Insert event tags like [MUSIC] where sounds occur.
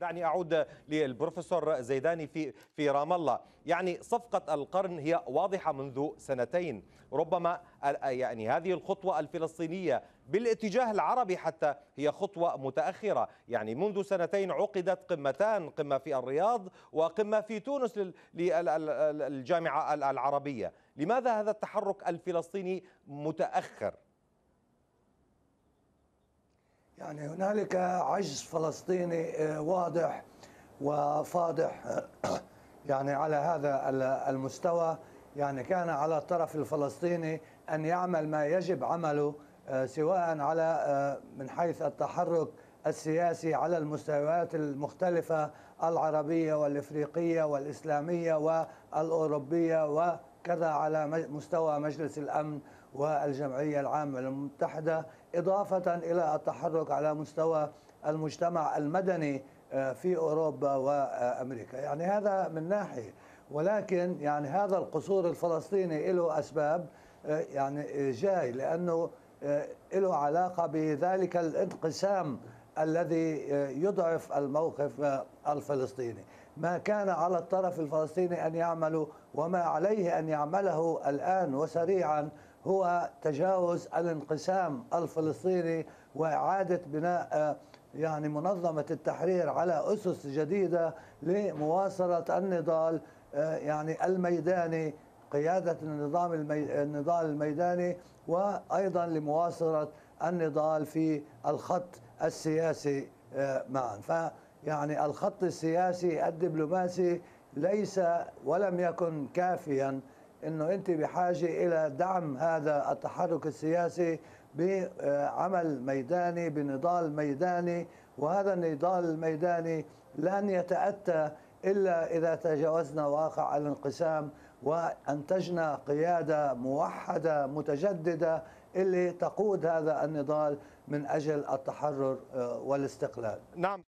دعني أعود للبروفيسور زيداني في في رام الله، يعني صفقة القرن هي واضحة منذ سنتين، ربما يعني هذه الخطوة الفلسطينية بالاتجاه العربي حتى هي خطوة متأخرة، يعني منذ سنتين عقدت قمتان، قمة في الرياض وقمة في تونس للجامعة العربية، لماذا هذا التحرك الفلسطيني متأخر؟ يعني هنالك عجز فلسطيني آه، واضح وفاضح آه، [COUGHS] يعني على هذا المستوى. يعني كان على الطرف الفلسطيني أن يعمل ما يجب عمله آه، سواء على من حيث التحرك السياسي على المستويات المختلفة العربية والإفريقية والإسلامية والأوروبية وكذا على مستوى مجلس الأمن والجمعية العامة المتحدة إضافة إلى التحرك على مستوى المجتمع المدني آه، في أوروبا وأمريكا. يعني هذا من ناحية. ولكن يعني هذا القصور الفلسطيني له أسباب آه، يعني جاي لأنه آه، له علاقة بذلك الانقسام الذي يضعف الموقف الفلسطيني ما كان على الطرف الفلسطيني أن يعملوا وما عليه أن يعمله الآن وسريعا هو تجاوز الانقسام الفلسطيني وإعادة بناء آه، يعني منظمة التحرير على أسس جديدة لمواصلة النضال آه، يعني الميداني قيادة النظام. النضال الميداني وأيضا لمواصلة النضال في الخط السياسي آه، معا. فيعني الخط السياسي الدبلوماسي ليس ولم يكن كافيا إنه أنت بحاجة إلى دعم هذا التحرك السياسي بعمل ميداني بنضال ميداني. وهذا النضال الميداني لن يتأتى إلا إذا تجاوزنا واقع الانقسام وأنتجنا قيادة موحدة متجددة اللي تقود هذا النضال من أجل التحرر آه، والاستقلال. نعم